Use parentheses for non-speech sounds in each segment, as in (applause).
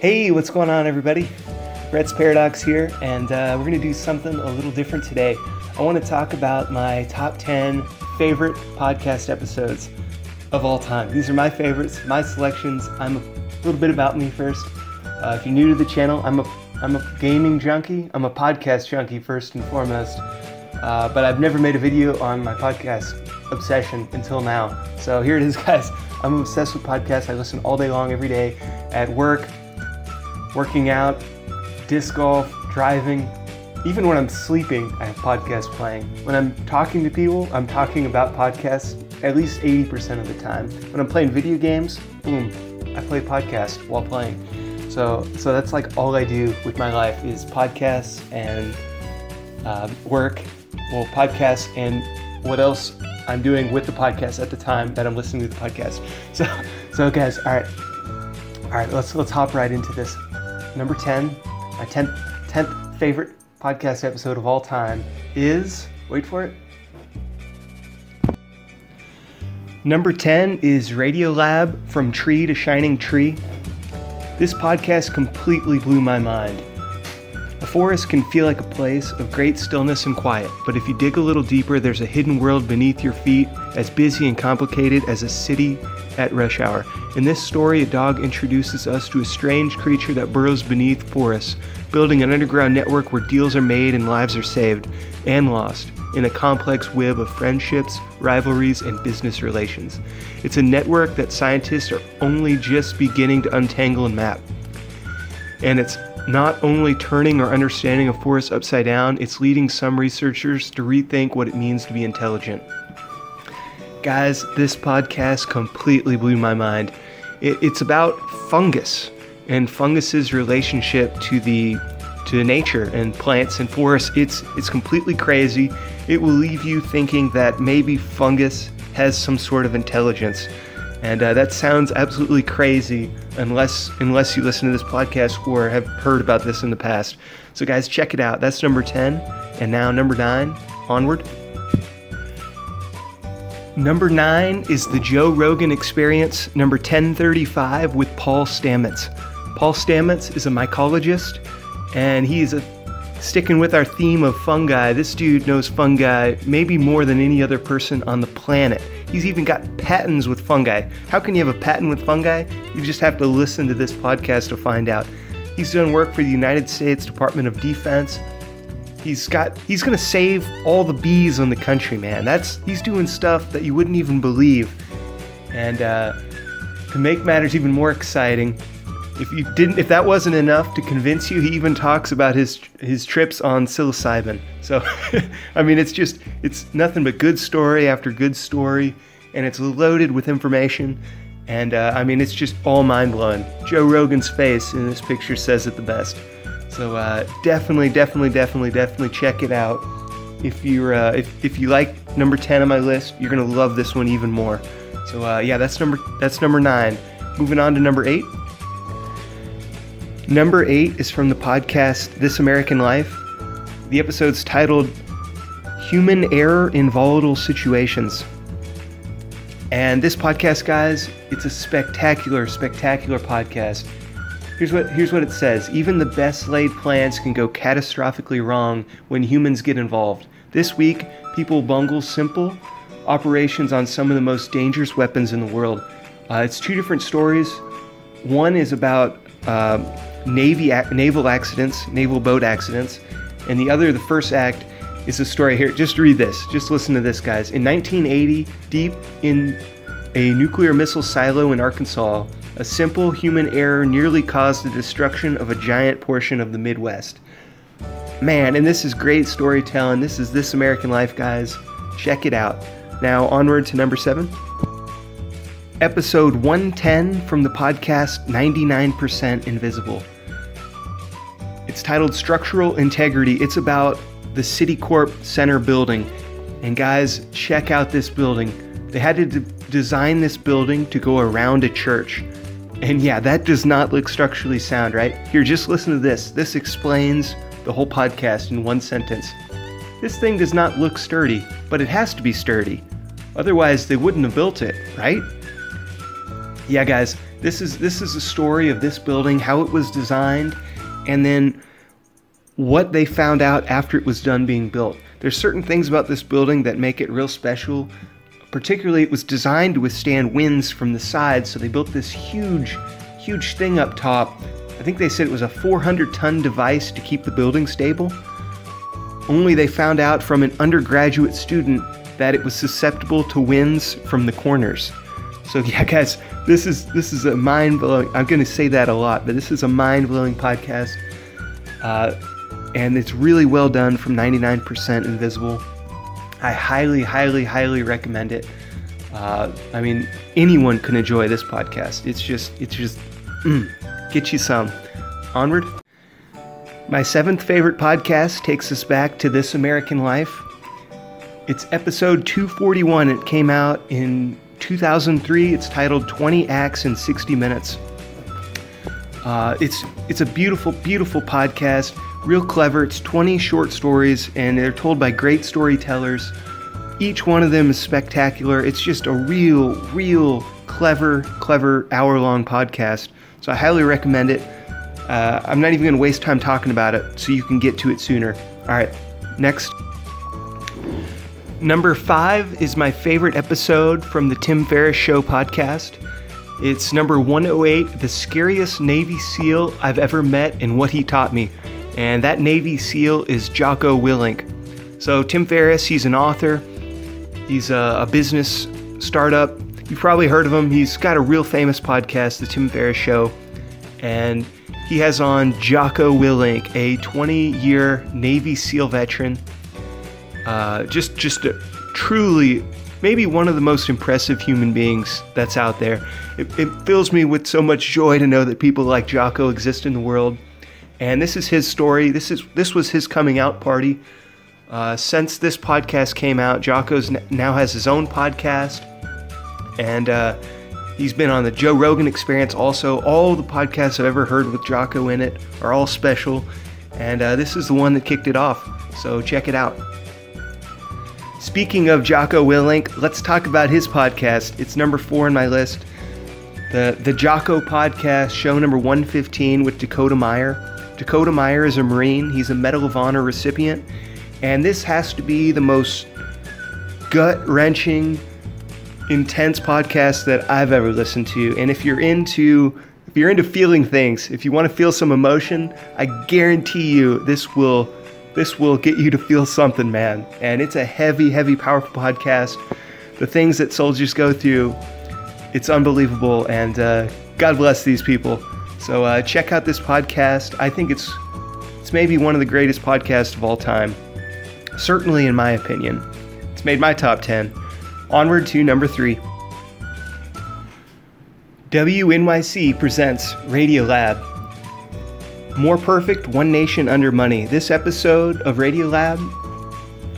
Hey, what's going on, everybody? Brett's Paradox here, and uh, we're going to do something a little different today. I want to talk about my top 10 favorite podcast episodes of all time. These are my favorites, my selections. I'm a little bit about me first. Uh, if you're new to the channel, I'm a I'm a gaming junkie. I'm a podcast junkie first and foremost. Uh, but I've never made a video on my podcast obsession until now. So here it is, (laughs) guys. I'm obsessed with podcasts. I listen all day long, every day, at work, working out, disc golf, driving. Even when I'm sleeping, I have podcasts playing. When I'm talking to people, I'm talking about podcasts at least 80% of the time. When I'm playing video games, boom, I play podcasts while playing. So, so that's like all I do with my life is podcasts and uh, work. Well, podcasts and what else I'm doing with the podcast at the time that I'm listening to the podcast. (laughs) So, so guys, all right, all right, let's let's hop right into this. Number ten, my tenth tenth favorite podcast episode of all time is wait for it. Number 10 is Radiolab From Tree to Shining Tree. This podcast completely blew my mind. A forest can feel like a place of great stillness and quiet, but if you dig a little deeper, there's a hidden world beneath your feet, as busy and complicated as a city at rush hour. In this story, a dog introduces us to a strange creature that burrows beneath forests, building an underground network where deals are made and lives are saved and lost in a complex web of friendships, rivalries, and business relations. It's a network that scientists are only just beginning to untangle and map. And it's not only turning our understanding of forests upside down, it's leading some researchers to rethink what it means to be intelligent. Guys, this podcast completely blew my mind. It, it's about fungus and fungus's relationship to the to nature and plants and forests. It's it's completely crazy. It will leave you thinking that maybe fungus has some sort of intelligence, and uh, that sounds absolutely crazy unless unless you listen to this podcast or have heard about this in the past. So guys, check it out. That's number ten, and now number nine. Onward. Number nine is the Joe Rogan Experience, number 1035 with Paul Stamets. Paul Stamets is a mycologist and he's a, sticking with our theme of fungi. This dude knows fungi maybe more than any other person on the planet. He's even got patents with fungi. How can you have a patent with fungi? You just have to listen to this podcast to find out. He's done work for the United States Department of Defense. He's got he's gonna save all the bees in the country, man. That's he's doing stuff that you wouldn't even believe. And uh, to make matters even more exciting, if you didn't, if that wasn't enough to convince you, he even talks about his his trips on psilocybin. So, (laughs) I mean, it's just it's nothing but good story after good story, and it's loaded with information. And uh, I mean, it's just all mind blowing. Joe Rogan's face in this picture says it the best. So uh, definitely, definitely, definitely, definitely check it out. If you're uh, if if you like number ten on my list, you're gonna love this one even more. So uh, yeah, that's number that's number nine. Moving on to number eight. Number eight is from the podcast This American Life. The episode's titled Human Error in Volatile Situations. And this podcast, guys, it's a spectacular, spectacular podcast. Here's what here's what it says. Even the best laid plans can go catastrophically wrong when humans get involved. This week, people bungle simple operations on some of the most dangerous weapons in the world. Uh, it's two different stories. One is about uh, Navy naval accidents, naval boat accidents, and the other, the first act, is a story here. Just read this. Just listen to this, guys. In 1980, deep in a nuclear missile silo in Arkansas, a simple human error nearly caused the destruction of a giant portion of the Midwest. Man, and this is great storytelling. This is This American Life, guys. Check it out. Now, onward to number seven. Episode 110 from the podcast 99% Invisible. It's titled Structural Integrity. It's about the Citicorp Center building. And guys, check out this building. They had to d- design this building to go around a church. And yeah, that does not look structurally sound, right? Here, just listen to this. This explains the whole podcast in one sentence. this thing does not look sturdy, but it has to be sturdy. Otherwise, they wouldn't have built it, right? Yeah, guys, this is this is a story of this building, how it was designed, and then what they found out after it was done being built. There's certain things about this building that make it real special. Particularly, it was designed to withstand winds from the sides, so they built this huge, huge thing up top. I think they said it was a 400 ton device to keep the building stable. Only they found out from an undergraduate student that it was susceptible to winds from the corners. So yeah, guys, this is this is a mind blowing. I'm going to say that a lot, but this is a mind blowing podcast, uh, and it's really well done from 99% Invisible. I highly, highly, highly recommend it. Uh, I mean, anyone can enjoy this podcast. It's just, it's just, mm, get you some. Onward. My seventh favorite podcast takes us back to This American Life. It's episode 241. It came out in 2003. It's titled 20 Acts in 60 Minutes. Uh, it's it's a beautiful, beautiful podcast. Real clever. It's 20 short stories, and they're told by great storytellers. Each one of them is spectacular. It's just a real, real clever, clever hour-long podcast. So I highly recommend it. Uh, I'm not even going to waste time talking about it, so you can get to it sooner. All right, next. Number five is my favorite episode from the Tim Ferriss Show podcast. It's number 108, The Scariest Navy SEAL I've Ever Met and What He Taught Me. And that Navy SEAL is Jocko Willink. So, Tim Ferriss, he's an author, he's a, a business startup. You've probably heard of him. He's got a real famous podcast, The Tim Ferriss Show. And he has on Jocko Willink, a 20 year Navy SEAL veteran uh, just just a, truly maybe one of the most impressive human beings that's out there. It, it, fills me with so much joy to know that people like Jocko exist in the world. And this is his story. This is this was his coming out party. Uh, since this podcast came out, Jocko's now has his own podcast, and uh, he's been on the Joe Rogan Experience. Also, all the podcasts I've ever heard with Jocko in it are all special, and uh, this is the one that kicked it off. So check it out. Speaking of Jocko Willink, let's talk about his podcast. It's number four on my list. The the Jocko podcast, show number 115 with Dakota Meyer. Dakota Meyer is a Marine. He's a Medal of Honor recipient. And this has to be the most gut wrenching, intense podcast that I've ever listened to. And if you're into if you're into feeling things, if you want to feel some emotion, I guarantee you this will this will get you to feel something, man. And it's a heavy, heavy, powerful podcast. The things that soldiers go through, it's unbelievable. And uh, God bless these people. So uh, check out this podcast. I think it's it's maybe one of the greatest podcasts of all time. Certainly, in my opinion, it's made my top ten. Onward to number three. WNYC presents Radiolab, more Perfect, One Nation Under Money. This episode of Radiolab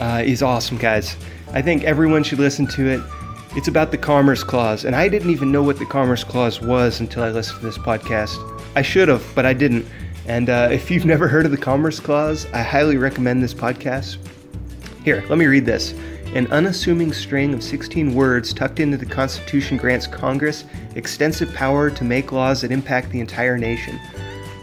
uh, is awesome, guys. I think everyone should listen to it. It's about the Commerce Clause, and I didn't even know what the Commerce Clause was until I listened to this podcast. I should have, but I didn't. And uh, if you've never heard of the Commerce Clause, I highly recommend this podcast. Here, let me read this. An unassuming string of 16 words tucked into the Constitution grants Congress extensive power to make laws that impact the entire nation.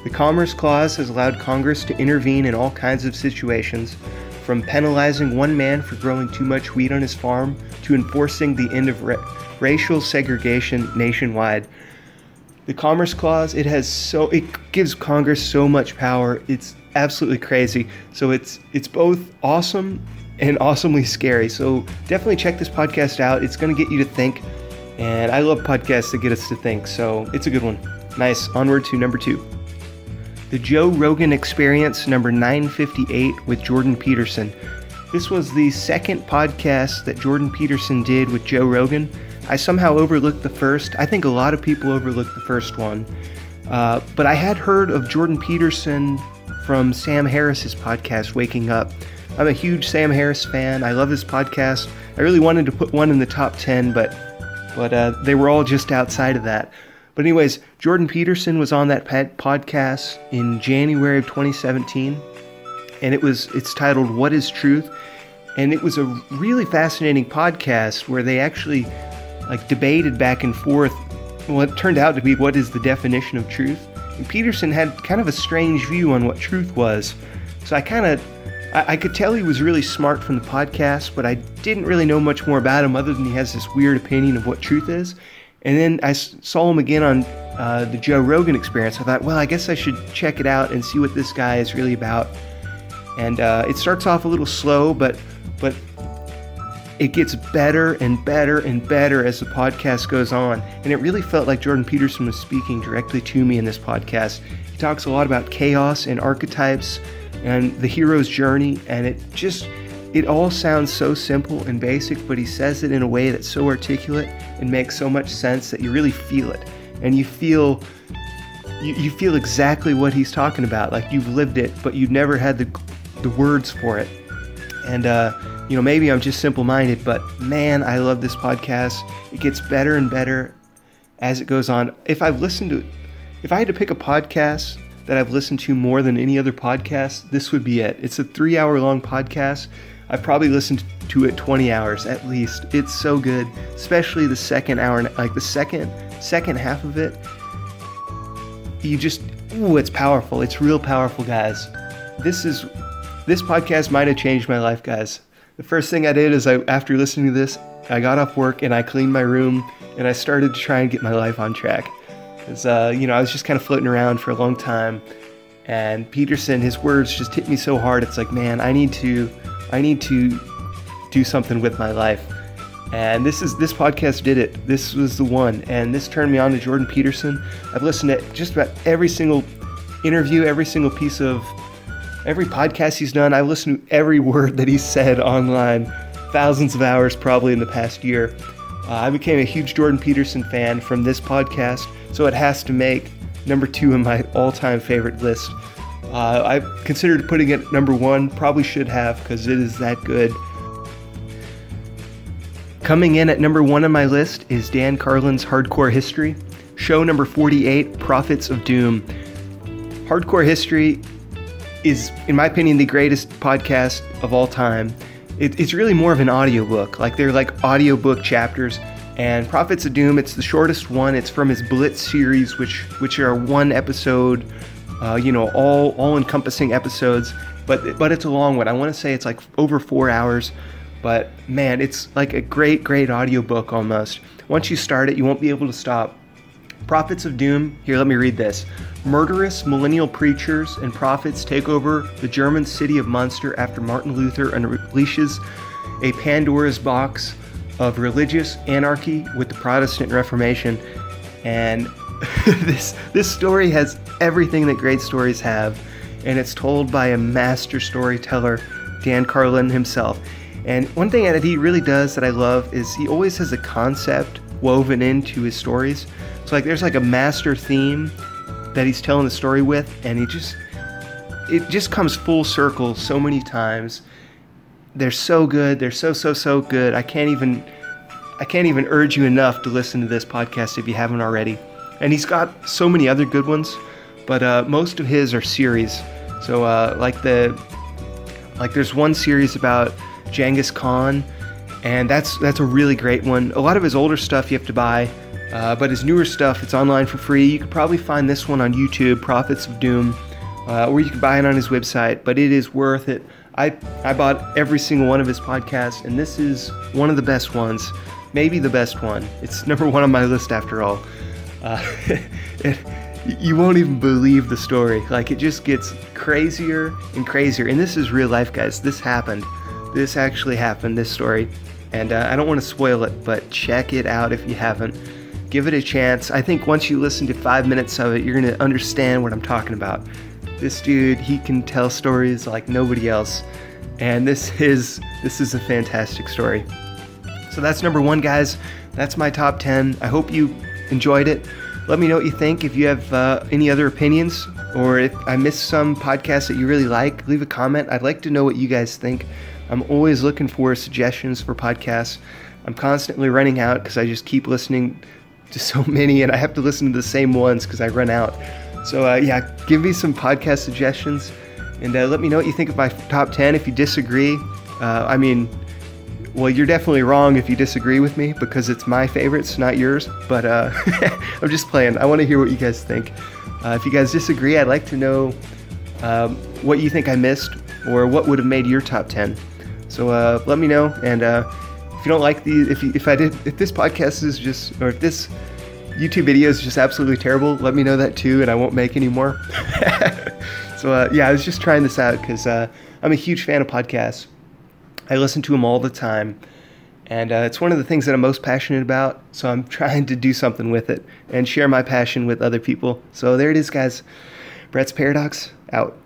The Commerce Clause has allowed Congress to intervene in all kinds of situations, from penalizing one man for growing too much wheat on his farm to enforcing the end of ra- racial segregation nationwide. The Commerce Clause, it has so it gives Congress so much power. It's absolutely crazy. So it's it's both awesome and awesomely scary. So definitely check this podcast out. It's going to get you to think. And I love podcasts that get us to think. So it's a good one. Nice. Onward to number 2. The Joe Rogan Experience, number 958, with Jordan Peterson. This was the second podcast that Jordan Peterson did with Joe Rogan. I somehow overlooked the first. I think a lot of people overlooked the first one. Uh, but I had heard of Jordan Peterson from Sam Harris's podcast, Waking Up. I'm a huge Sam Harris fan. I love his podcast. I really wanted to put one in the top 10, but but uh, they were all just outside of that. But, anyways, Jordan Peterson was on that podcast in January of 2017. and it was it's titled "What Is Truth," and it was a really fascinating podcast where they actually like debated back and forth. Well, it turned out to be what is the definition of truth. And Peterson had kind of a strange view on what truth was. So I kind of I, I, could tell he was really smart from the podcast, but I didn't really know much more about him other than he has this weird opinion of what truth is. And then I saw him again on uh, the Joe Rogan experience. I thought, well, I guess I should check it out and see what this guy is really about. And uh, it starts off a little slow, but but it gets better and better and better as the podcast goes on. And it really felt like Jordan Peterson was speaking directly to me in this podcast. He talks a lot about chaos and archetypes and the hero's journey, and it just it all sounds so simple and basic, but he says it in a way that's so articulate and makes so much sense that you really feel it. And you feel you, you feel exactly what he's talking about. Like you've lived it, but you've never had the the words for it. And uh you know, maybe I'm just simple minded, but man, I love this podcast. It gets better and better as it goes on. If I've listened to, if I had to pick a podcast that I've listened to more than any other podcast, this would be it. It's a three hour long podcast. I've probably listened to it 20 hours at least. It's so good, especially the second hour, like the second, second half of it. You just, ooh, it's powerful. It's real powerful, guys. This is, this podcast might have changed my life, guys. The first thing I did is I, after listening to this, I got off work and I cleaned my room and I started to try and get my life on track. Because, uh, you know, I was just kind of floating around for a long time. And Peterson, his words just hit me so hard. It's like, man, I need to, I need to do something with my life. And this is this podcast did it. This was the one, and this turned me on to Jordan Peterson. I've listened to just about every single interview, every single piece of every podcast he's done, I've listened to every (laughs) word that he's said online, thousands of hours probably in the past year. Uh, I became a huge Jordan Peterson fan from this podcast, so it has to make number two in my all time favorite list. Uh, I considered putting it number one, probably should have because it is that good. Coming in at number one on my list is Dan Carlin's Hardcore History. Show number 48, Prophets of Doom. Hardcore History is, in my opinion, the greatest podcast of all time. It, it's really more of an audiobook. Like they're like audiobook chapters. And Prophets of Doom, it's the shortest one. It's from his Blitz series, which which are one episode, uh, you know, all all encompassing episodes. But but it's a long one. I want to say it's like over four hours. But man, it's like a great great audiobook almost. Once you start it, you won't be able to stop. Prophets of Doom. Here, let me read this. Murderous millennial preachers and prophets take over the German city of Munster after Martin Luther unleashes a Pandora's box of religious anarchy with the Protestant Reformation. And (laughs) this this story has everything that great stories have, and it's told by a master storyteller, Dan Carlin himself. And one thing that he really does that I love is he always has a concept woven into his stories. So like there's like a master theme that he's telling the story with, and he just it just comes full circle so many times. They're so good. They're so so so good. I can't even I can't even urge you enough to listen to this podcast if you haven't already. And he's got so many other good ones, but uh, most of his are series. So uh, like the like there's one series about Genghis Khan, and that's that's a really great one. A lot of his older stuff you have to buy. Uh, but his newer stuff, it's online for free. You could probably find this one on YouTube, Prophets of Doom, uh, or you can buy it on his website. But it is worth it. I I bought every single one of his podcasts, and this is one of the best ones, maybe the best one. It's (laughs) number one on my list after all. Uh, (laughs) it, you won't even believe the story. Like it just gets crazier and crazier. And this is real life, guys. This happened. This actually happened. This story. And uh, I don't want to spoil it, but check it out if you haven't give it a chance. I think once you listen to five minutes of it, you're going to understand what I'm talking about. This dude, he can tell stories like nobody else, and this is this is a fantastic story. So that's number one, guys. That's my top ten. I hope you enjoyed it. Let me know what you think. If you have uh, any other opinions, or if I missed some podcasts that you really like, leave a comment. I'd like to know what you guys think. I'm always looking for suggestions for podcasts. I'm constantly running out because I just keep listening to so (laughs) many, and I have to listen to the same ones because I run out. So uh, yeah, give me some podcast suggestions, And uh, let me know what you think of my top 10. If you disagree, uh, I mean, well, you're definitely wrong if you disagree with me because it's my favorites, not yours. But uh, (laughs) I'm just playing. I want to hear what you guys think. Uh, if you guys disagree, I'd like to know um, what you think I missed or what would have made your top 10. So uh, let me know. And uh, if you don't like the, if you, if I did, if this podcast is just, or if this YouTube video is just absolutely terrible, let me know that too, and I won't make any more. (laughs) so uh, yeah, I was just trying this out because uh, I'm a huge fan of podcasts. I listen to them all the time, and uh, it's one of the things that I'm most passionate about. So I'm (laughs) trying to do something with it and share my passion with other people. So there it is, guys. Brett's Paradox out.